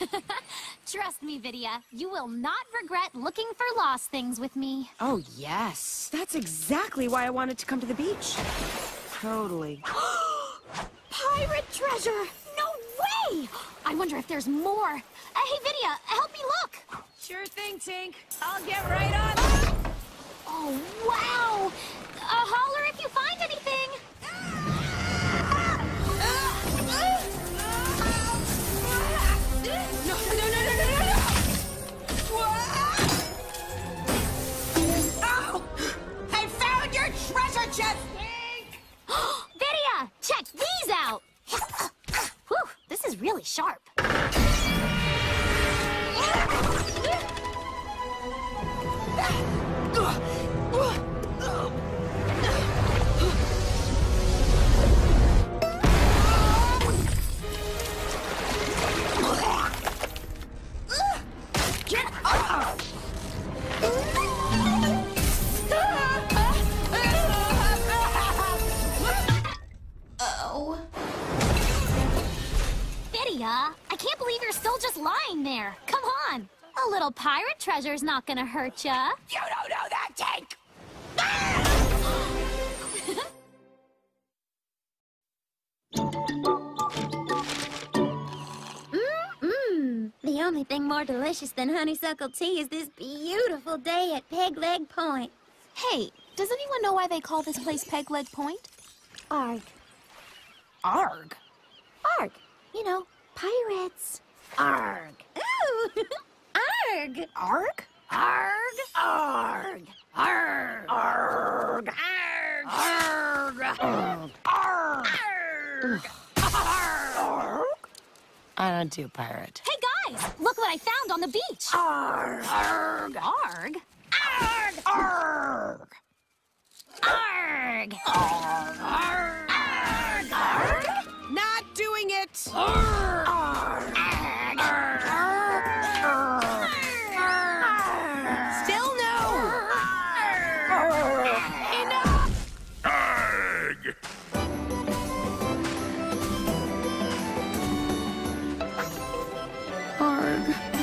Trust me, Vidia, you will not regret looking for lost things with me. Oh, yes. That's exactly why I wanted to come to the beach. Totally. Pirate treasure! No way! I wonder if there's more. Uh, hey, Vidia, help me look. Sure thing, Tink. I'll get right on Vidia, check these out. Whew, this is really sharp. Vidia, I can't believe you're still just lying there. Come on. A little pirate treasure's not gonna hurt ya. You don't know that, Tink! Mmm. The only thing more delicious than honeysuckle tea is this beautiful day at Peg Leg Point. Hey, does anyone know why they call this place Peg Leg Point? Arg. Arg. Arg. You know, pirates. Arg. Ooh. Arg. Arg? Arg! Arg! Arg! Arg! Arg! Arg! Arg! Arg! Arg. I don't do pirate. Hey guys, look what I found on the beach. Arg! Arg! Arg? Arg! Arg! Oh,